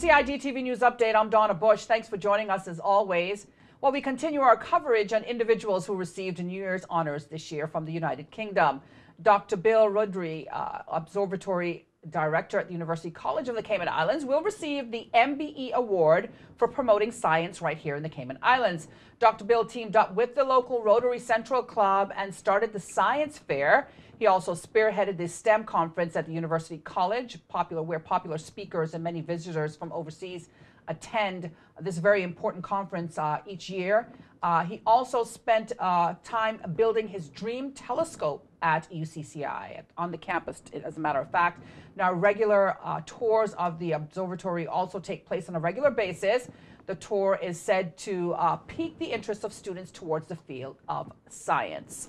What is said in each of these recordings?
CIG TV News Update. I'm Donna Bush. Thanks for joining us as always. While we continue our coverage on individuals who received New Year's honors this year from the United Kingdom, Dr. Bill Hrudey, uh, Observatory Director at the University College of the Cayman Islands, will receive the MBE Award for promoting science right here in the Cayman Islands. Dr. Bill teamed up with the local Rotary Central Club and started the Science Fair. He also spearheaded the STEM conference at the University College, popular where popular speakers and many visitors from overseas attend this very important conference uh, each year. Uh, he also spent uh, time building his dream telescope at UCCI on the campus, as a matter of fact. Now, regular uh, tours of the observatory also take place on a regular basis. The tour is said to uh, pique the interest of students towards the field of science.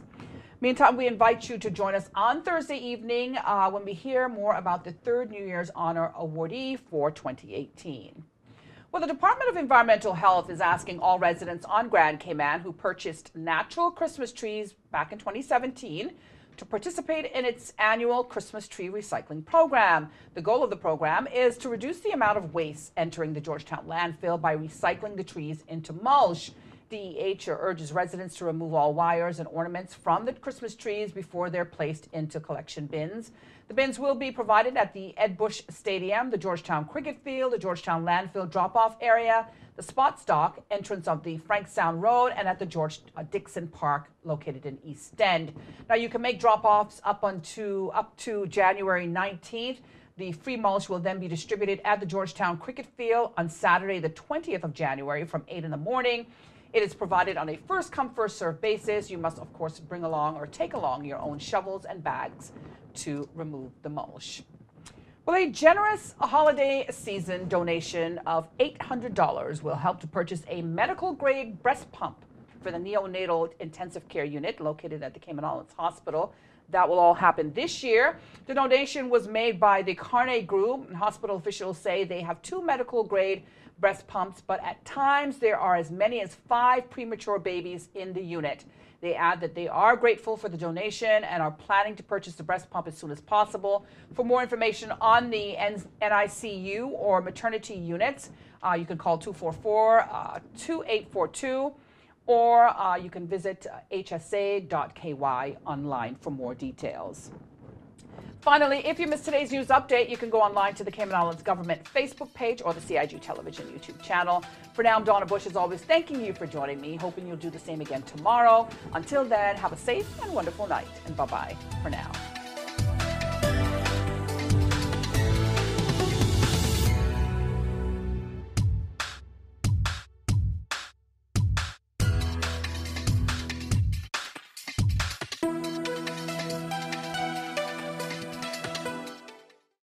Meantime, we invite you to join us on Thursday evening uh, when we hear more about the third New Year's Honor awardee for 2018. Well, the Department of Environmental Health is asking all residents on Grand Cayman who purchased natural Christmas trees back in 2017 to participate in its annual Christmas tree recycling program. The goal of the program is to reduce the amount of waste entering the Georgetown landfill by recycling the trees into mulch. DEH urges residents to remove all wires and ornaments from the Christmas trees before they're placed into collection bins. The bins will be provided at the Ed Bush Stadium, the Georgetown Cricket Field, the Georgetown Landfill drop-off area, the Spot Stock entrance of the Frank Sound Road, and at the George uh, Dixon Park located in East End. Now you can make drop-offs up, onto, up to January 19th. The free mulch will then be distributed at the Georgetown Cricket Field on Saturday, the 20th of January from 8 in the morning. It is provided on a first come, first served basis. You must, of course, bring along or take along your own shovels and bags to remove the mulch. Well, a generous holiday season donation of $800 will help to purchase a medical grade breast pump for the neonatal intensive care unit located at the Cayman Islands Hospital. That will all happen this year. The donation was made by the Carne Group. and Hospital officials say they have two medical grade breast pumps, but at times there are as many as five premature babies in the unit. They add that they are grateful for the donation and are planning to purchase the breast pump as soon as possible. For more information on the NICU or maternity units, uh, you can call 244 uh, 2842 or uh, you can visit hsa.ky online for more details. Finally, if you missed today's news update, you can go online to the Cayman Islands government Facebook page or the CIG television YouTube channel. For now, I'm Donna Bush, as always, thanking you for joining me, hoping you'll do the same again tomorrow. Until then, have a safe and wonderful night, and bye bye for now.